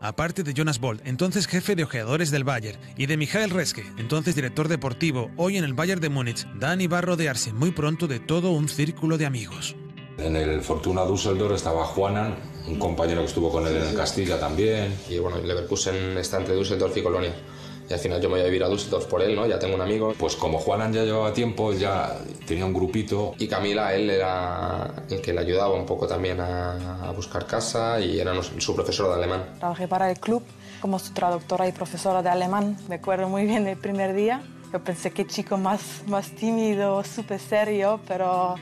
Aparte de Jonas Bolt, entonces jefe de ojeadores del Bayern, y de Michael Reske, entonces director deportivo, hoy en el Bayern de Múnich, Dani va a rodearse muy pronto de todo un círculo de amigos. En el Fortuna Düsseldorf estaba Juanan, un compañero que estuvo con él en el Castilla también. Y bueno, Leverkusen está entre Düsseldorf y Colonia. Y al final yo me voy a vivir a Düsseldorf por él, ¿no? Ya tengo un amigo. Pues como Juanan ya llevaba tiempo, ya tenía un grupito. Y Camila, él era el que le ayudaba un poco también a, a buscar casa y era su profesor de alemán. Trabajé para el club como su traductora y profesora de alemán. Me acuerdo muy bien del primer día. Yo pensé que chico más, más tímido, súper serio, pero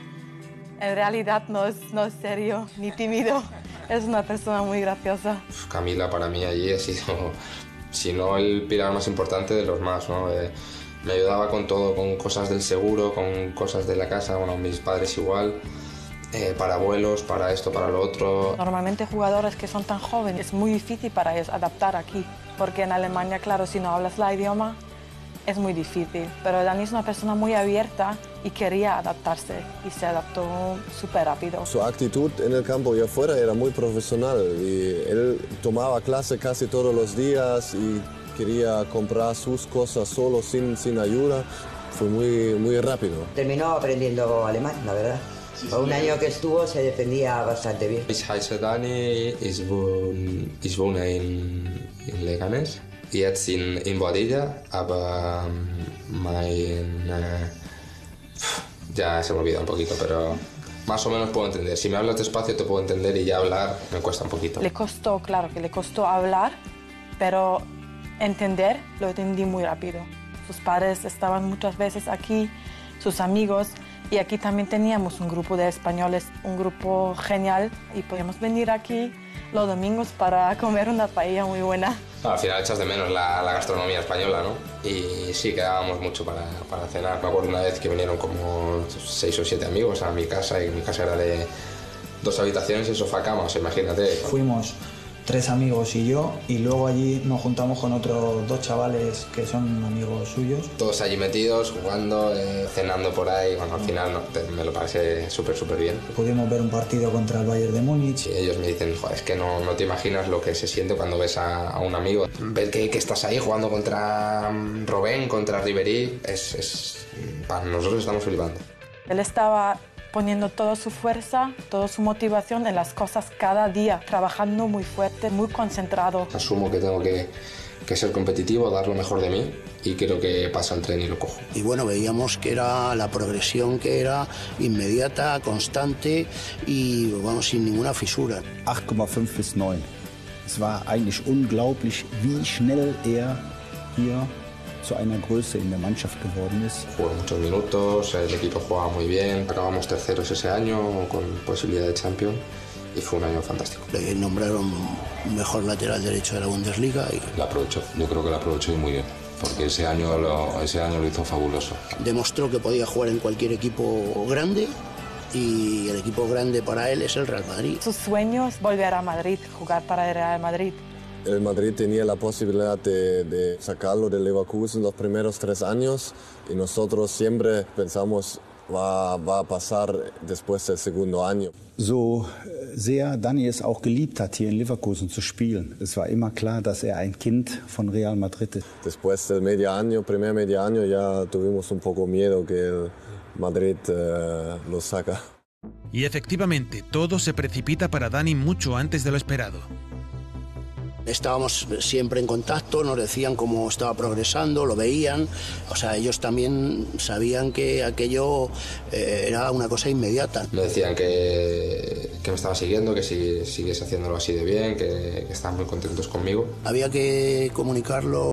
en realidad no es, no es serio ni tímido. Es una persona muy graciosa. Camila para mí allí ha sido si no el pilar más importante de los más, ¿no? Eh, me ayudaba con todo, con cosas del seguro, con cosas de la casa, bueno, mis padres igual, eh, para vuelos, para esto, para lo otro. Normalmente jugadores que son tan jóvenes es muy difícil para ellos adaptar aquí, porque en Alemania, claro, si no hablas la idioma, es muy difícil. Pero Dani es una persona muy abierta y quería adaptarse y se adaptó súper rápido. Su actitud en el campo y afuera era muy profesional y él tomaba clase casi todos los días y quería comprar sus cosas solo sin, sin ayuda. Fue muy, muy rápido. Terminó aprendiendo alemán, la verdad. Por un año que estuvo se defendía bastante bien. Ich Dani, ich wohne, in, in Leganés, jetzt in, in Boadilla, aber mein... Ya se me olvida un poquito, pero más o menos puedo entender. Si me hablas despacio te puedo entender y ya hablar me cuesta un poquito. Le costó, claro que le costó hablar, pero entender lo entendí muy rápido. Sus padres estaban muchas veces aquí, sus amigos, y aquí también teníamos un grupo de españoles, un grupo genial, y podíamos venir aquí los domingos para comer una paella muy buena. Al final echas de menos la, la, gastronomía española, ¿no? Y sí, quedábamos mucho para, para, cenar. Me acuerdo una vez que vinieron como seis o siete amigos a mi casa y mi casa era de dos habitaciones y sofá imagínate. Fuimos tres amigos y yo, y luego allí nos juntamos con otros dos chavales que son amigos suyos. Todos allí metidos, jugando, eh, cenando por ahí, bueno, al final no, te, me lo parece súper, súper bien. Pudimos ver un partido contra el Bayern de Múnich. Y ellos me dicen, joder, es que no, no te imaginas lo que se siente cuando ves a, a un amigo. Ver que, que, estás ahí jugando contra Robén, contra Ribery, es, es, para nosotros estamos flipando. Él estaba poniendo toda su fuerza, toda su motivación en las cosas cada día, trabajando muy fuerte, muy concentrado. Asumo que tengo que, que ser competitivo, dar lo mejor de mí y creo que pasa el tren y lo cojo. Y bueno, veíamos que era la progresión que era inmediata, constante y vamos sin ninguna fisura. 8,5 bis 9. Es war eigentlich unglaublich, wie schnell er hier zu einer Größe in der Mannschaft geworden ist. Jugó muchos minutos, el equipo jugaba muy bien, acabamos terceros ese año con posibilidad de Champions y fue un año fantástico. Le nombraron mejor lateral derecho de la Bundesliga y la aprovechó. Yo creo que la aprovechó y muy bien. Porque ese año, lo, ese año lo hizo fabuloso. Demostró que podía jugar en cualquier equipo grande y el equipo grande para él es el Real Madrid. Su sueño es volver a Madrid, jugar para el Real Madrid. El Madrid tenía la posibilidad de, de, sacarlo del Leverkusen los primeros tres años y nosotros siempre pensamos va, va a pasar después del segundo año. So sehr Dani es auch geliebt hat, hier in Leverkusen zu spielen. Es war immer klar, dass er ein Kind von Real Madrid ist. Después del medio año, primer medio año, ya tuvimos un poco miedo que el Madrid eh, lo saca. Y efectivamente, todo se precipita para Dani mucho antes de lo esperado. Estábamos siempre en contacto, nos decían cómo estaba progresando, lo veían, o sea, ellos también sabían que aquello eh, era una cosa inmediata. Me decían que, que me estaba siguiendo, que si siguiese haciéndolo así de bien, que, que estaban muy contentos conmigo. Había que comunicarlo